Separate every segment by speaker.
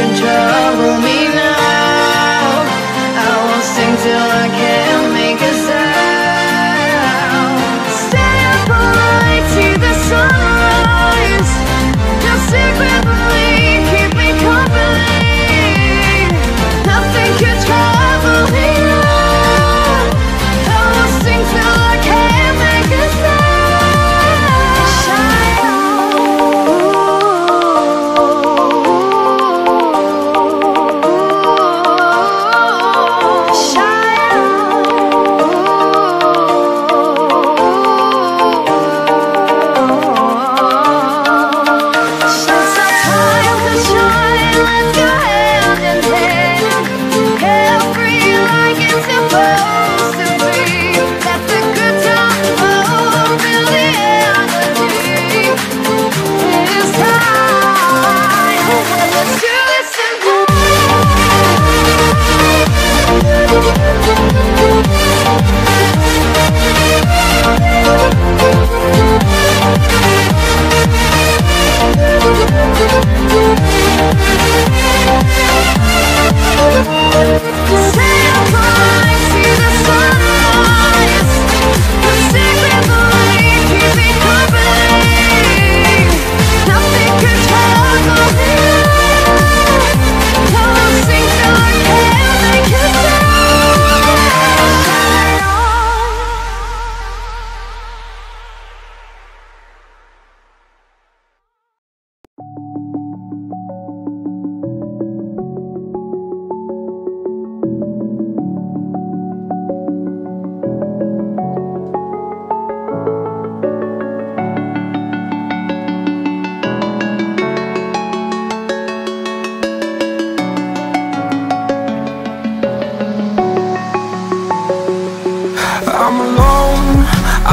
Speaker 1: can trouble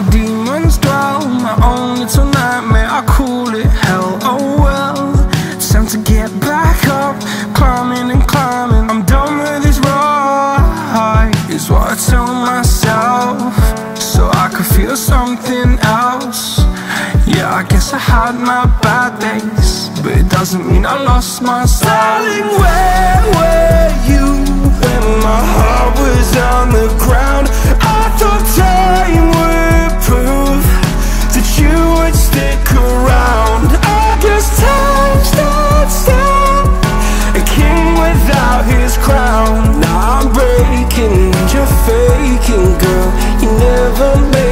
Speaker 2: my demons dwell. My own little nightmare, I call it hell. Oh well, it's time to get back up, climbing and climbing. I'm done with this ride, is what I tell myself, so I could feel something else. Yeah, I guess I had my bad days, but it doesn't mean I lost my style. Darling, where were you when my heart was on the ground? I thought time stick around. I guess time stood still, a king without his crown. Now I'm breaking, you're faking, girl. You never made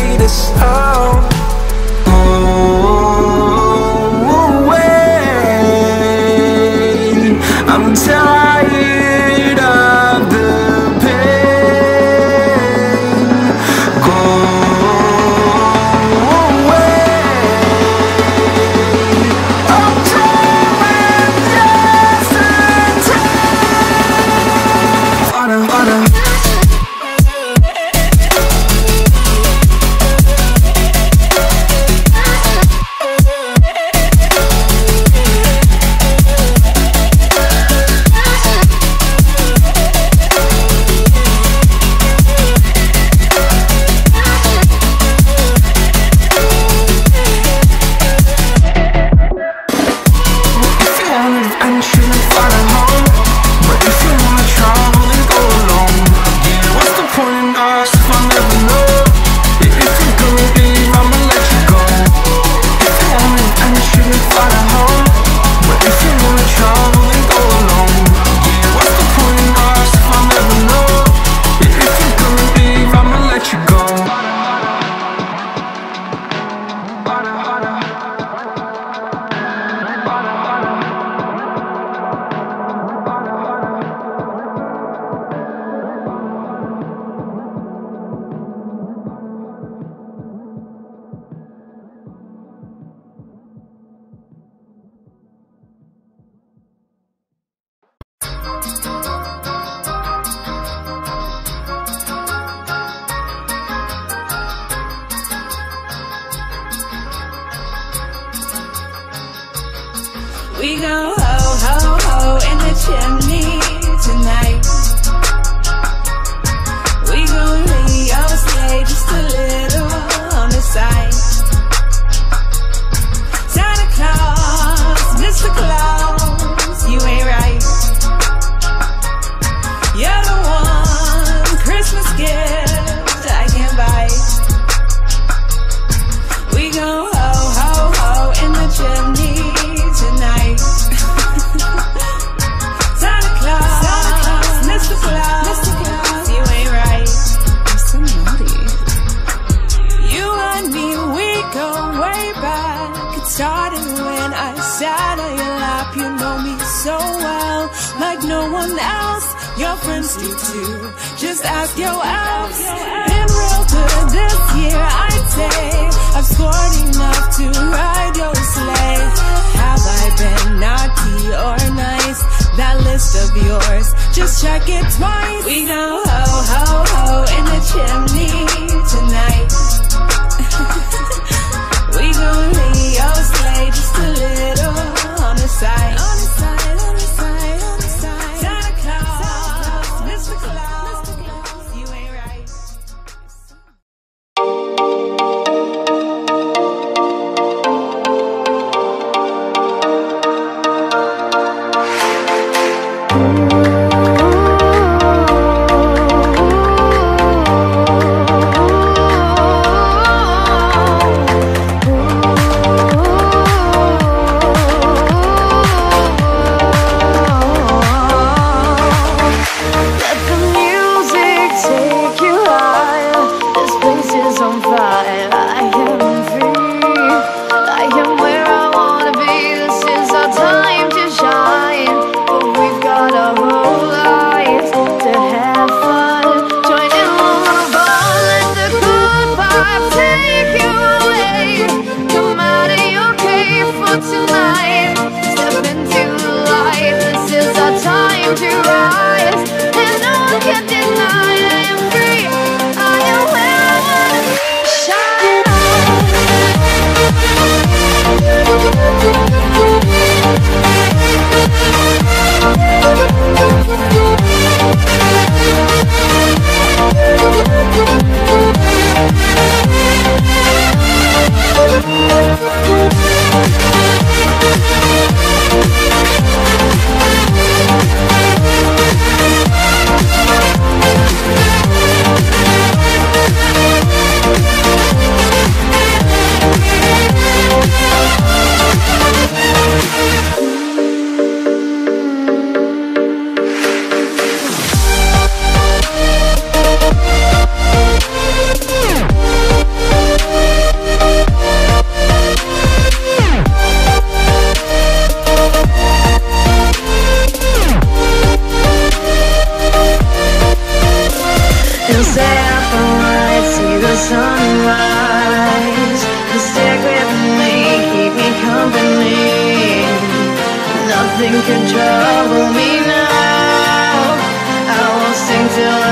Speaker 3: we go ho, ho, ho in the chimney tonight. We gon' Leo stay just a little on the side. Santa Claus, Mr. Claus. someone else, your friends do too. Just ask your elves. Been real good this year, I'd say. I've scored enough to ride your sleigh. Have I been naughty or nice? That list of yours, just check it twice. We Música still